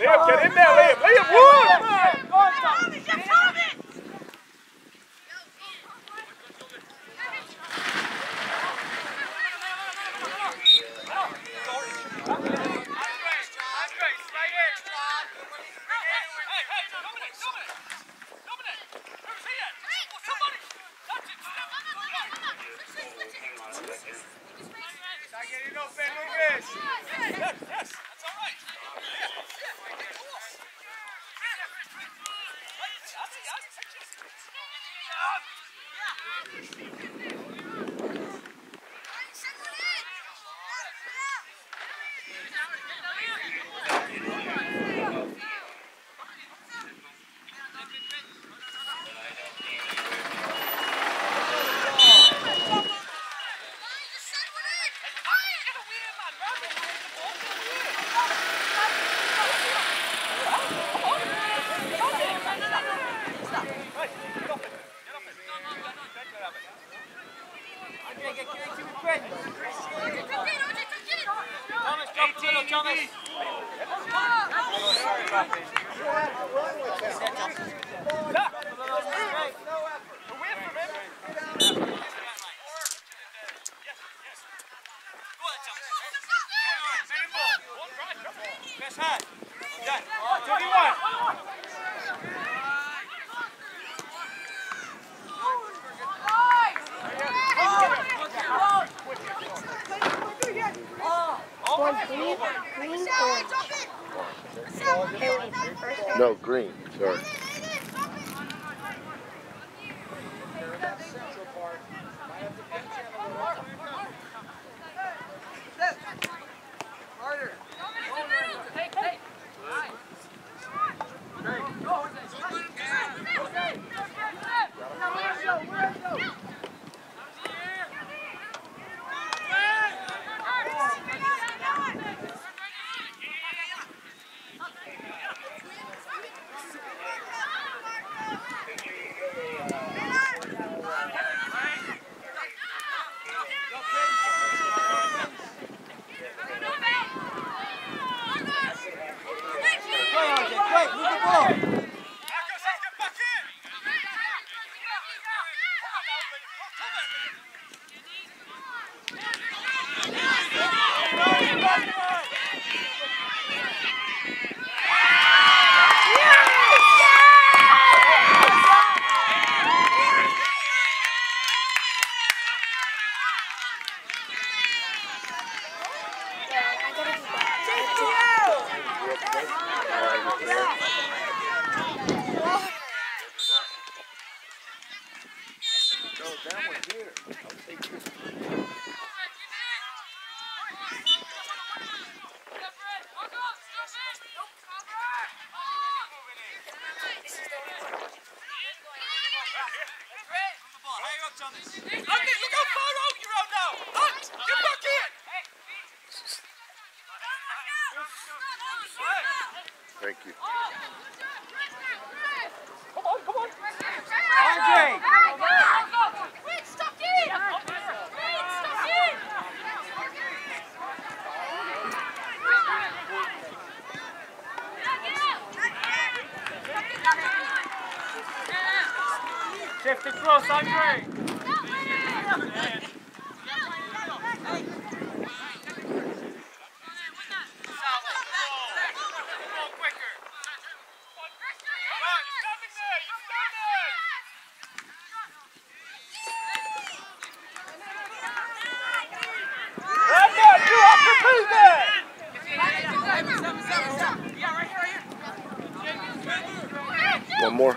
Liam, get in there, Liam. Liam, Wood! up! No, green, sorry. Thank you. more.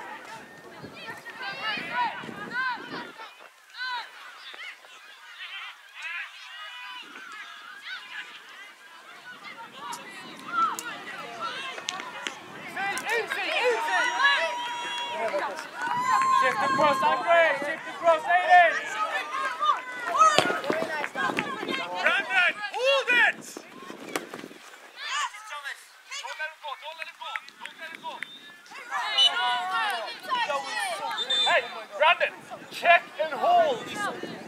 cross, Andre! Shift the cross, Aiden! Brandon, check and hold.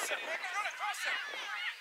Come on, Thomas, higher. Well done. Gymnast, it's coming long. Trampoline. Watch it, watch it, Liam, watch it. Tight, tight, tight, tight, tight. That's it, that's it. Let them have it, let them have it. Now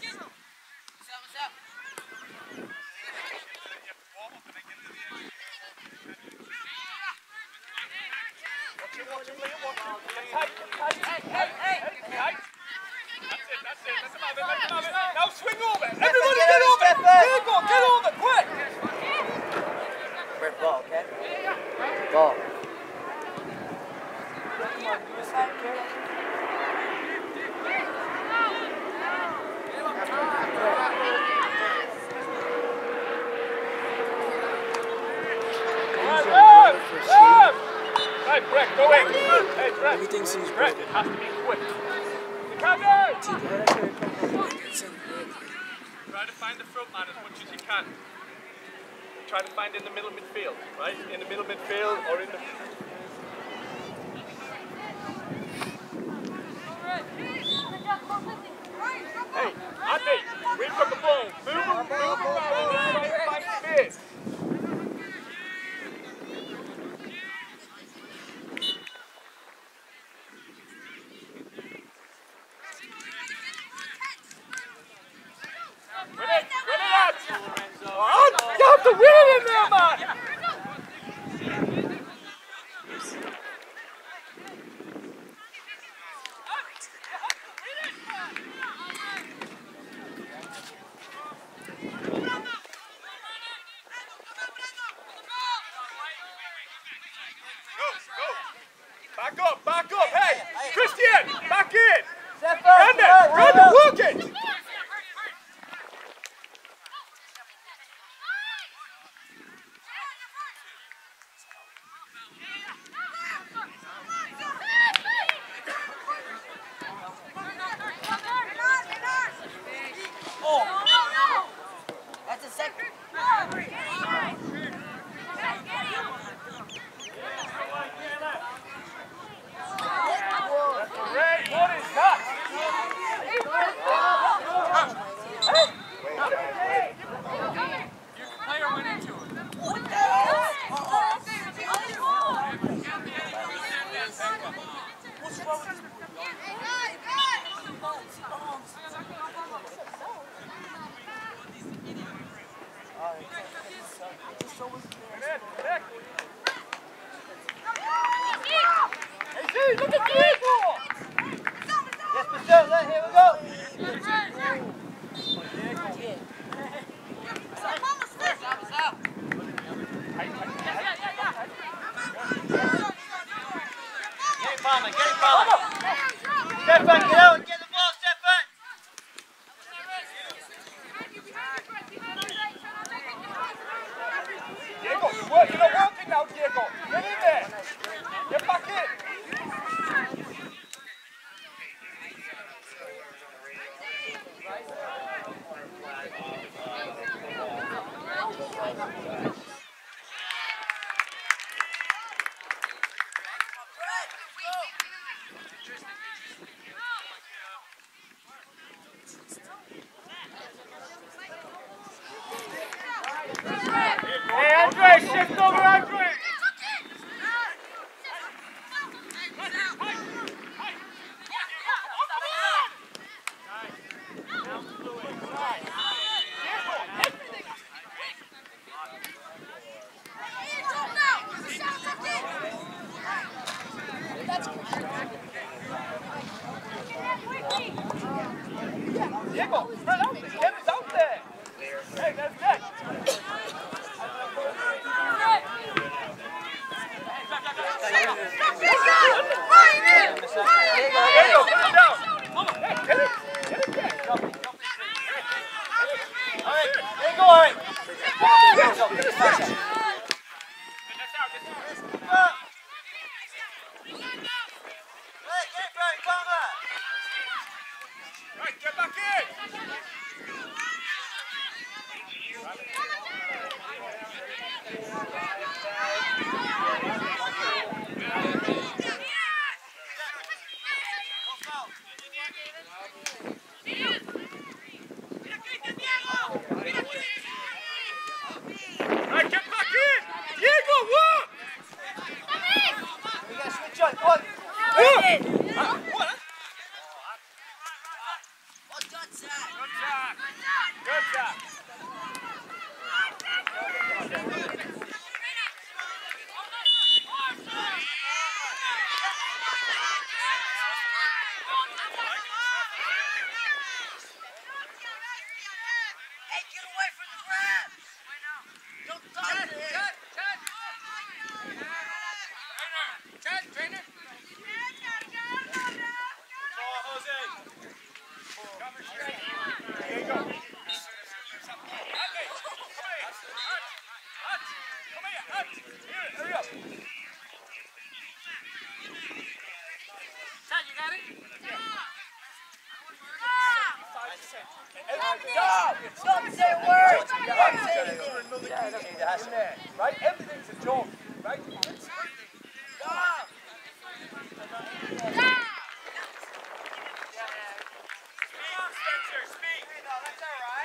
swing over. Everybody get over. There you go, get over, quick. Red ball. Come on, do this side, Karen. Right, Brett, go in. Hey, Brett. Everything seems Brett, it has to be quick. Recover! Try to find the front man as much as you can. Try to find in the middle midfield, right? In the middle midfield or in the. Hey, Andy, we've got the ball. Move him, move So is Andre, shift over. Stop saying words! Yeah. Right? Everything's a joke, right? Speak, Spencer, speak!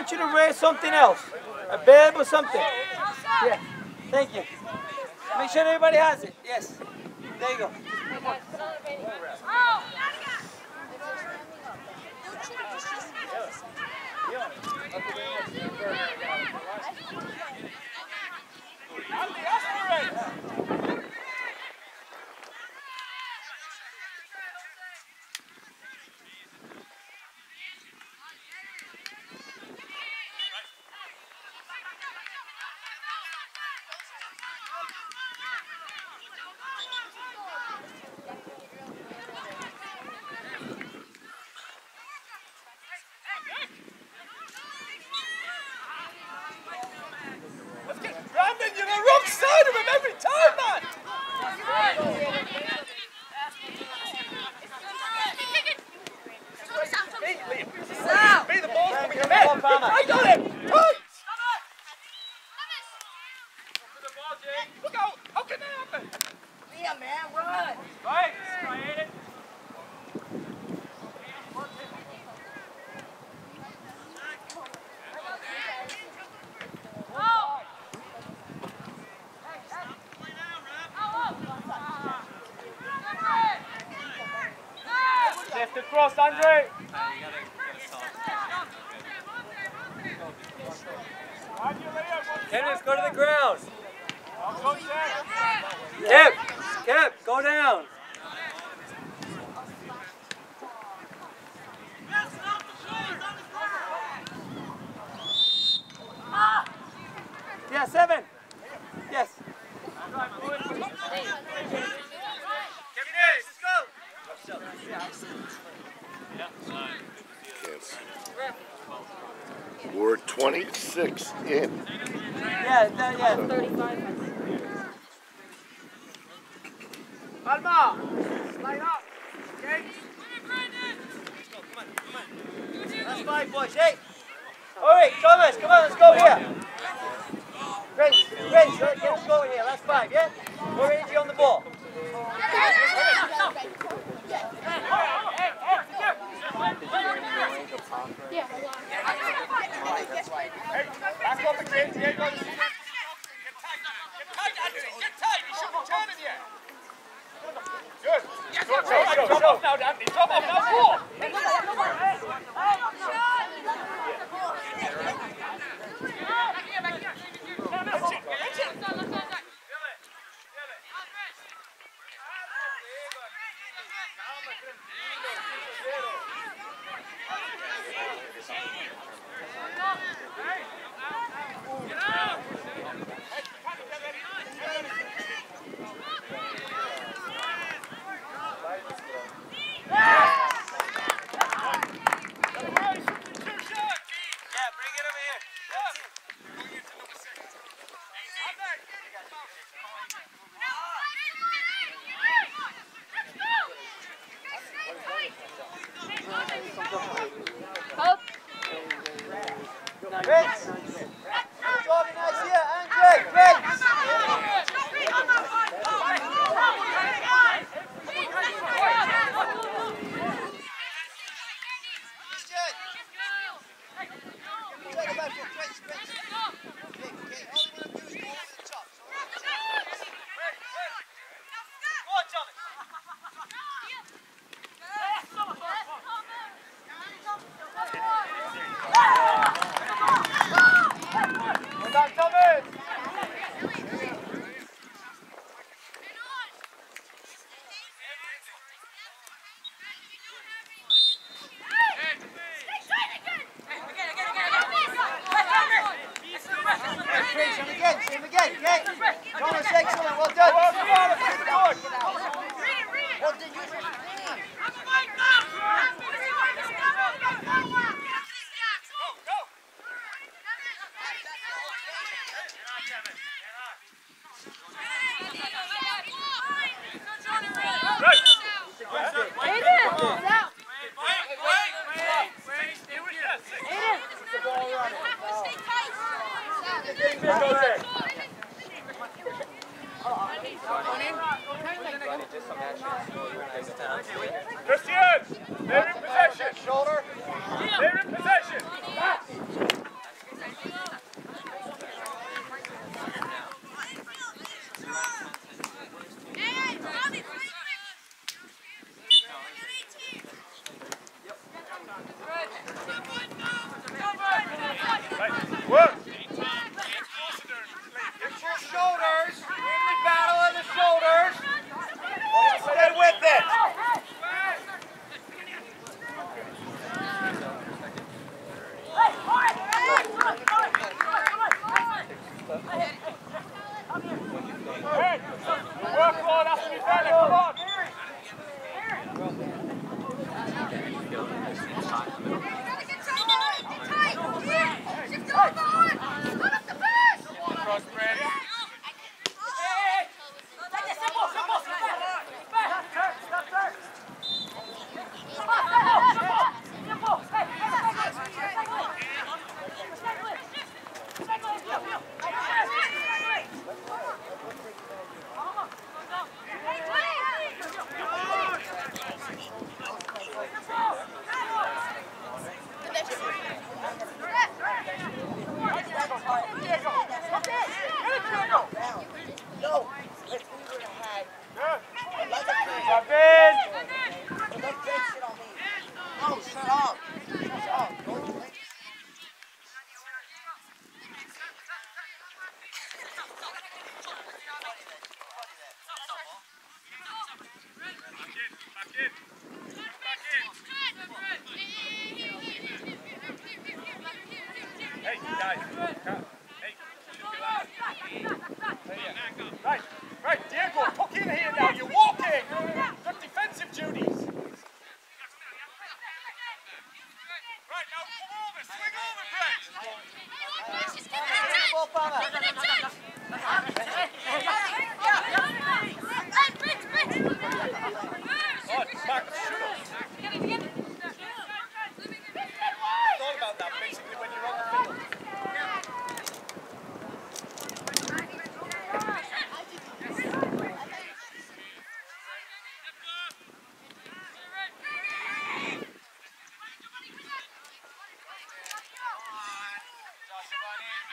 want you to wear something else. A bib or something. Yeah. Thank you. Make sure everybody has it. Yes. There you go. Oh. Fast, Andre! Kenneth, go to the ground. Kip, Kip, go down. Yeah, seven.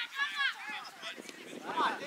Now